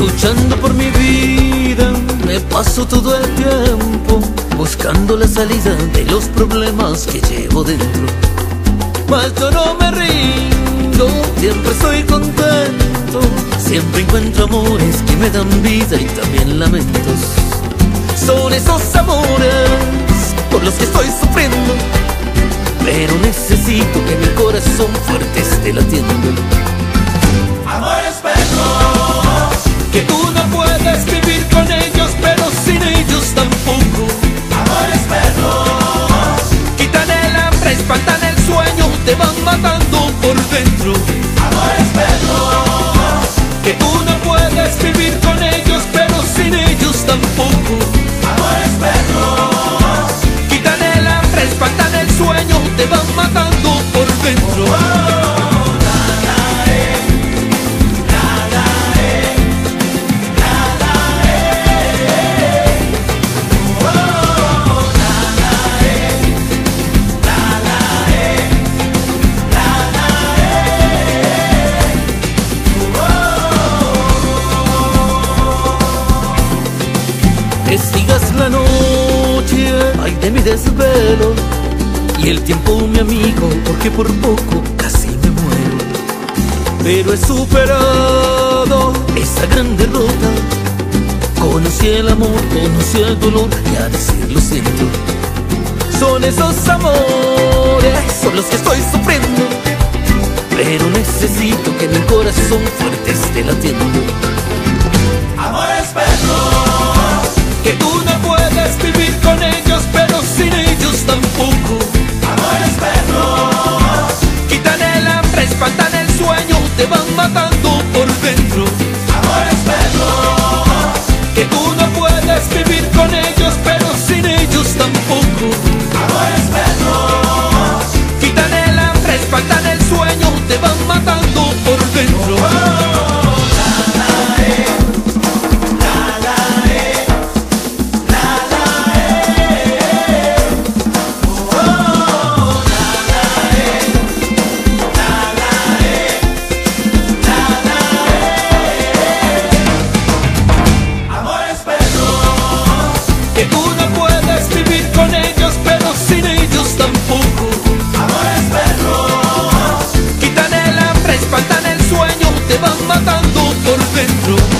Luchando por mi vida, me paso todo el tiempo buscando la salida de los problemas que llevo dentro. Mas yo no me rindo, siempre estoy contento, siempre encuentro amores que me dan vida y también lamentos. Son esos amores por los que estoy sufriendo, pero necesito que mi corazón fuerte esté latiendo. Por Testigas la noche, ay de mi desvelo. Y el tiempo mi amigo, porque por poco casi me muero. Pero he superado esa gran derrota. Conocí el amor, conocí el dolor y a decir lo siento. Son esos amores, por dentro.